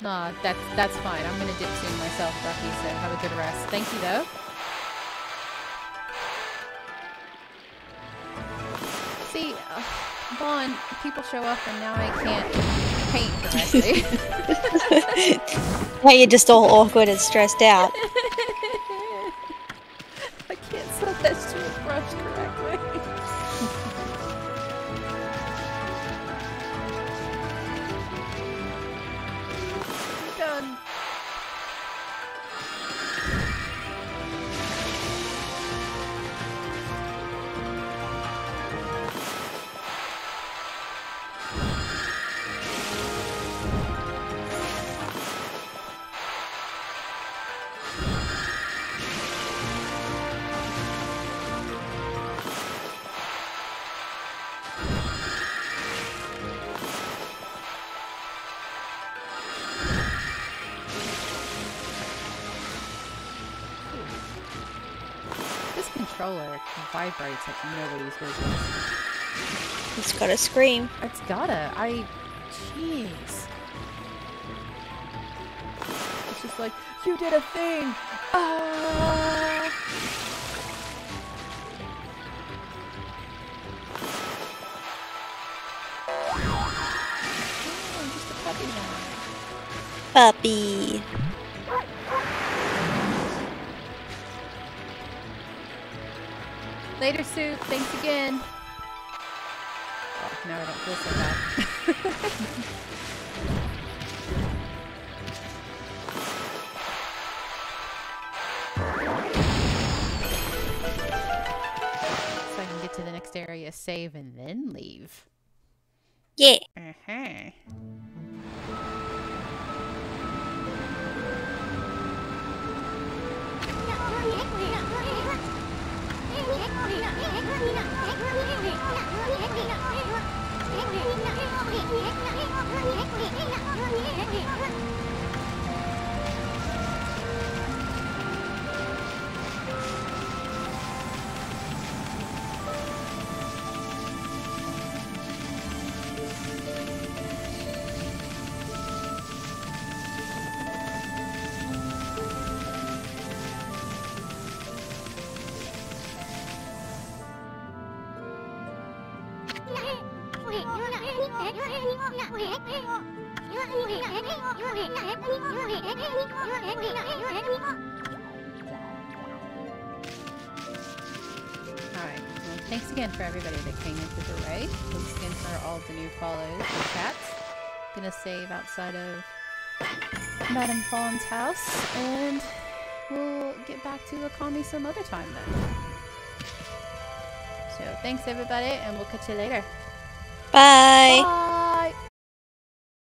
Nah, that's that's fine. I'm gonna dip soon myself, Ducky, so have a good rest. Thank you though. See, uh, Vaughn, people show up and now I can't paint correctly.
now you're just all awkward and stressed out.
vibrates like nobody's business.
It's gotta scream.
It's gotta. I. Jeez. It's just like, you did a thing! Ah! Oh, just a puppy now.
Puppy.
Again. Outside of Madame Fawn's house, and we'll get back to Okami some other time then. So thanks everybody, and we'll catch you later.
Bye.
Bye!